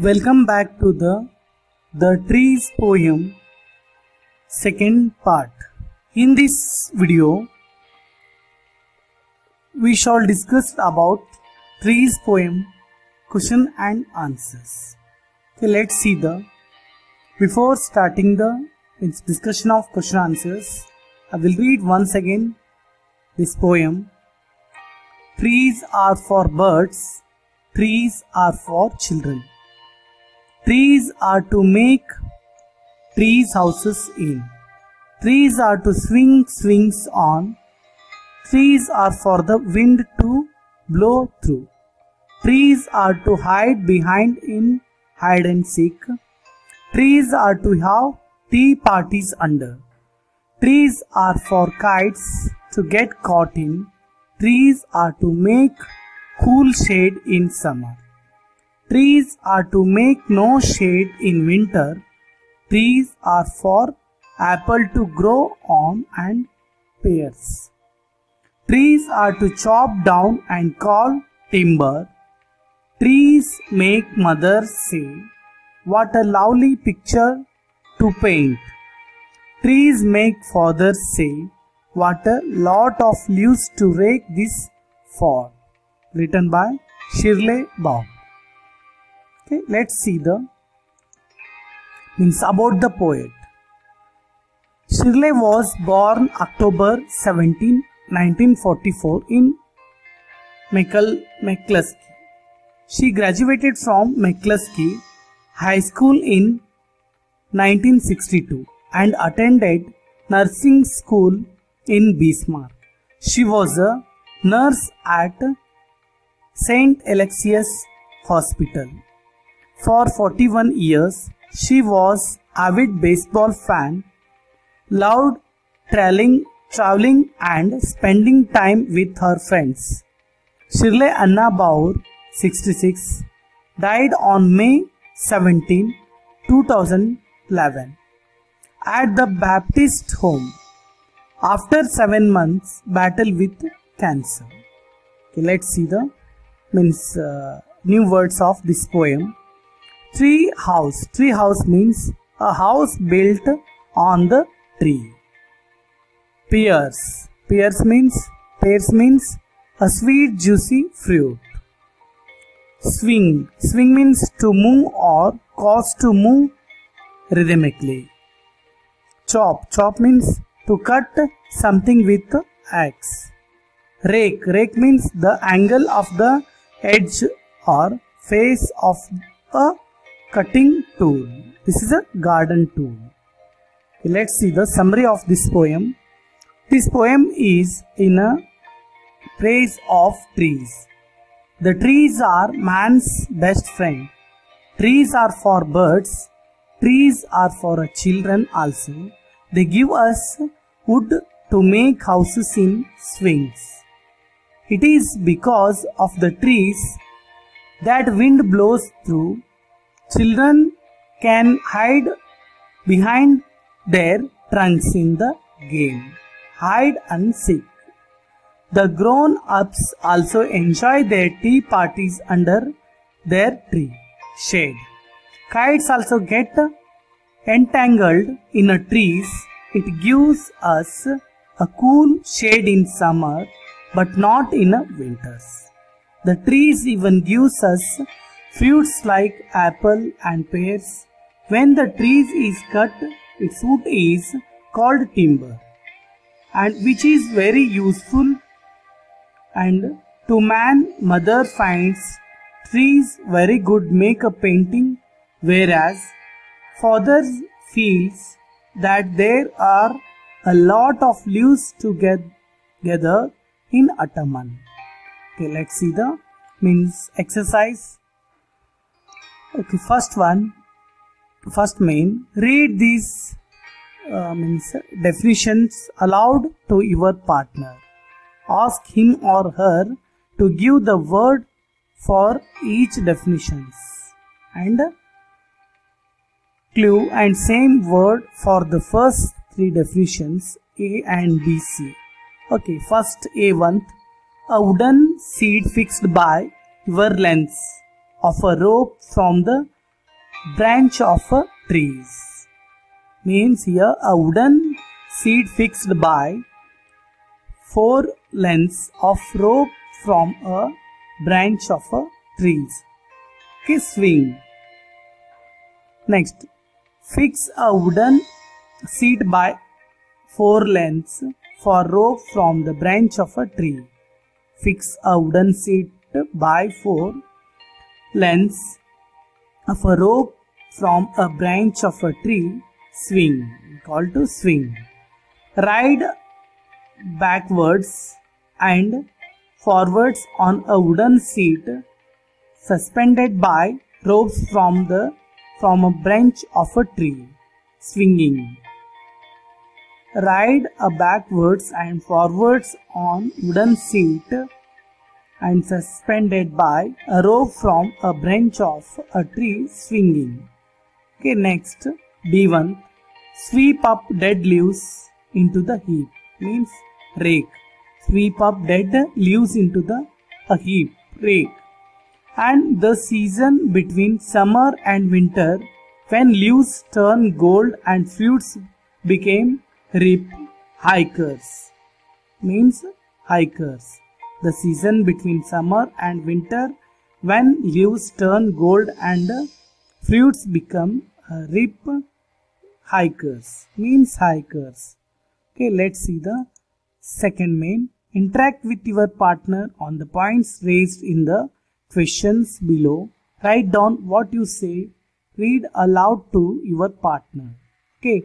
Welcome back to the The Trees poem second part. In this video, we shall discuss about Trees poem question and answers. Okay, let's see the before starting the discussion of question answers. I will read once again this poem. Trees are for birds, trees are for children. Trees are to make trees houses in. Trees are to swing swings on. Trees are for the wind to blow through. Trees are to hide behind in hide and seek. Trees are to have tea parties under. Trees are for kites to get caught in. Trees are to make cool shade in summer. Trees are to make no shade in winter. Trees are for apple to grow on and pears. Trees are to chop down and call timber. Trees make mothers say, What a lovely picture to paint. Trees make fathers say, What a lot of leaves to rake this for. Written by Shirley Baum. Okay, let's see the means about the poet. Shirley was born October 17, 1944 in McClusky. She graduated from McClusky High School in 1962 and attended nursing school in Bismarck. She was a nurse at St. Alexius Hospital. For 41 years, she was avid baseball fan, loved traveling, traveling and spending time with her friends. Shirley Anna Bauer, 66, died on May 17, 2011 at the Baptist home after 7 months battle with cancer. Okay, let's see the means uh, new words of this poem. Tree house. Tree house means a house built on the tree. Pears. Pears means pears means a sweet juicy fruit. Swing. Swing means to move or cause to move rhythmically. Chop. Chop means to cut something with axe. Rake. Rake means the angle of the edge or face of a cutting tool. This is a garden tool. Let's see the summary of this poem. This poem is in a praise of trees. The trees are man's best friend. Trees are for birds. Trees are for children also. They give us wood to make houses in swings. It is because of the trees that wind blows through. Children can hide behind their trunks in the game. Hide and seek. The grown ups also enjoy their tea parties under their tree shade. Kites also get entangled in a trees. It gives us a cool shade in summer but not in a winters. The trees even gives us fruits like apple and pears. When the trees is cut, its wood is called timber and which is very useful and to man mother finds trees very good make a painting whereas father feels that there are a lot of leaves together in Ataman. Okay, let's see the means exercise. Okay, first one, first main, read these uh, means definitions aloud to your partner. Ask him or her to give the word for each definitions and clue and same word for the first three definitions A and B, C. Okay, first A1. A wooden seat fixed by your length of a rope from the branch of a trees. Means here a wooden seat fixed by four lengths of rope from a branch of a trees. Okay, swing. Next, fix a wooden seat by four lengths for rope from the branch of a tree. Fix a wooden seat by four lengths of a rope from a branch of a tree. Swing. Called to swing. Ride backwards and forwards on a wooden seat suspended by ropes from the from a branch of a tree swinging ride a backwards and forwards on wooden seat and suspended by a rope from a branch of a tree swinging. Okay, next D1 sweep up dead leaves into the heap means rake. Sweep up dead leaves into the a heap rake. And the season between summer and winter when leaves turn gold and fruits became Rip hikers means hikers. The season between summer and winter when leaves turn gold and fruits become uh, ripe hikers means hikers. Okay, let's see the second main. Interact with your partner on the points raised in the questions below. Write down what you say. Read aloud to your partner. Okay.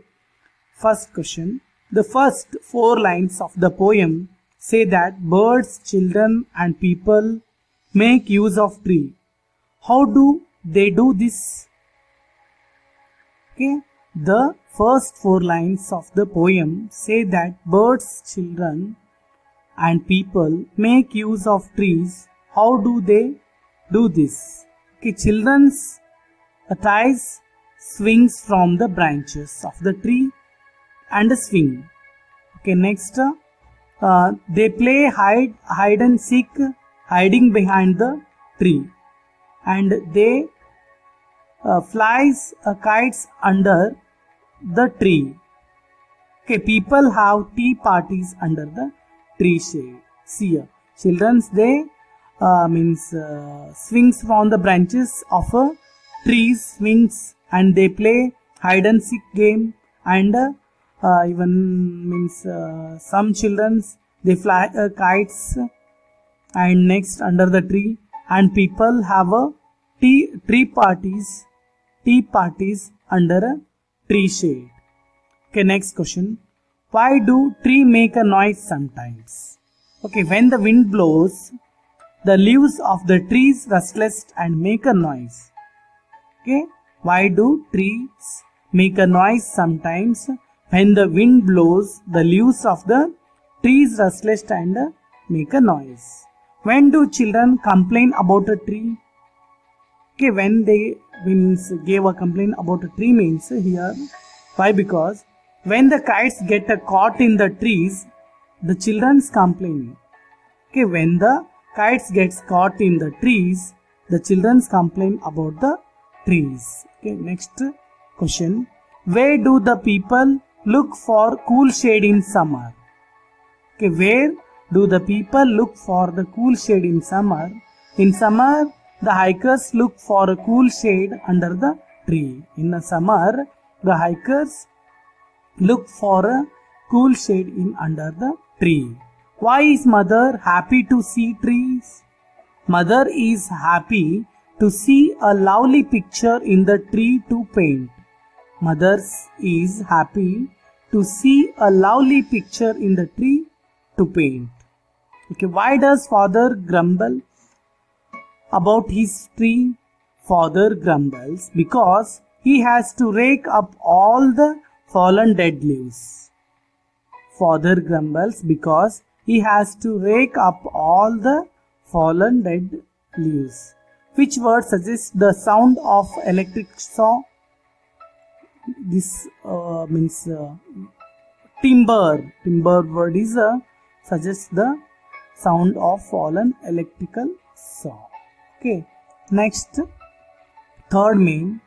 First question. The first four lines of the poem say that birds, children and people make use of tree. How do they do this? Okay. The first four lines of the poem say that birds, children and people make use of trees. How do they do this? Okay. Children's ties swings from the branches of the tree and a swing. Okay, next uh, they play hide hide and seek hiding behind the tree and they uh, flies uh, kites under the tree. Okay, people have tea parties under the tree shade. See children's they uh, means uh, swings from the branches of a tree swings and they play hide and seek game and uh, even means uh, some children's they fly uh, kites and next under the tree. And people have a tea tree parties tea parties under a tree shade. Okay next question. Why do tree make a noise sometimes? Okay when the wind blows the leaves of the trees rustle and make a noise. Okay why do trees make a noise sometimes when the wind blows, the leaves of the trees rustle and make a noise. When do children complain about a tree? Okay, when they means gave a complaint about a tree means here. Why? Because when the kites get caught in the trees, the children's complaining. Okay, when the kites gets caught in the trees, the children's complain about the trees. Okay, next question. Where do the people look for cool shade in summer. Okay, where do the people look for the cool shade in summer? In summer, the hikers look for a cool shade under the tree. In the summer, the hikers look for a cool shade in under the tree. Why is mother happy to see trees? Mother is happy to see a lovely picture in the tree to paint. Mothers is happy to see a lovely picture in the tree to paint. Okay, why does father grumble about his tree? Father grumbles because he has to rake up all the fallen dead leaves. Father grumbles because he has to rake up all the fallen dead leaves. Which word suggests the sound of electric saw? This uh, means uh, timber timber word is uh, suggests the sound of fallen electrical saw okay next third main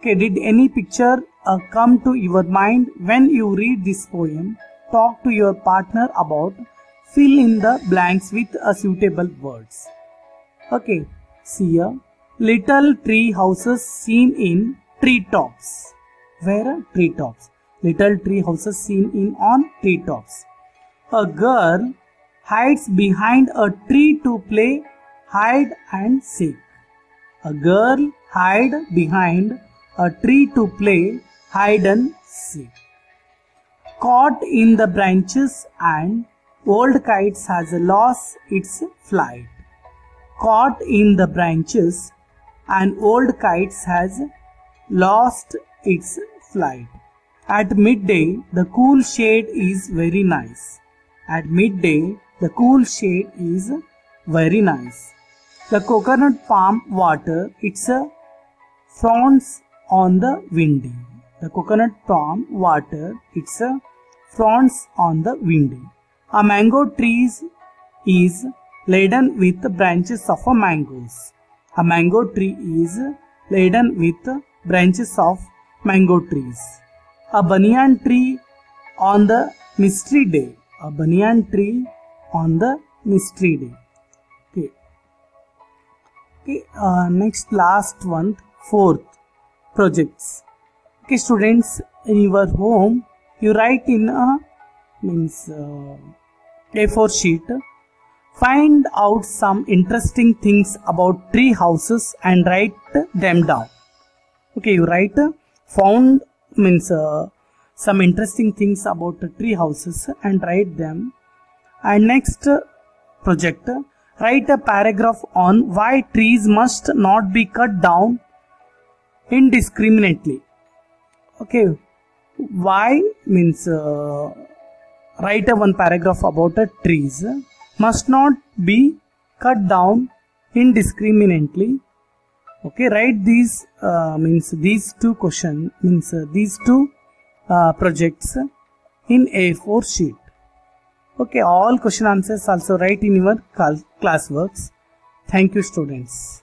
Okay, did any picture uh, come to your mind when you read this poem? Talk to your partner about fill in the blanks with a suitable words. Okay, see here. Little tree houses seen in tree tops. Where tree tops? Little tree houses seen in on tree tops. A girl hides behind a tree to play hide and seek. A girl hide behind a tree to play hide and seek. Caught in the branches and old kites has lost its flight. Caught in the branches and old kites has lost its flight. At midday, the cool shade is very nice. At midday, the cool shade is very nice. The coconut palm water, it's a fronds on the windy. The coconut palm water, it's a fronds on the windy. A mango tree is laden with branches of mangoes. A mango tree is laden with branches of mango trees. A banyan tree on the mystery day. A banyan tree on the mystery day. Okay. Okay. Uh, next, last one, fourth projects. Okay, students, in your home, you write in a means uh, A4 sheet. Find out some interesting things about tree houses and write them down okay you write found means uh, some interesting things about tree houses and write them. And next project write a paragraph on why trees must not be cut down indiscriminately. Okay. Why means uh, write a one paragraph about a trees must not be cut down indiscriminately okay write these uh, means these two question means uh, these two uh, projects in a4 sheet. Okay all question answers also write in your class works thank you students